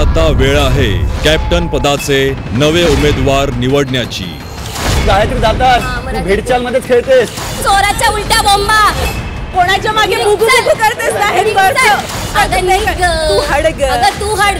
आता वेळ आहे कॅप्टन पदाचे नवे उमेदवार निवडण्याची. गायत्री जातात तू भेडचाल मध्येच खेळतेस. चोराच्या उलट्या बोंबा. कोणाच्या मागे मुगू करतेस नाही तू हड तू हड.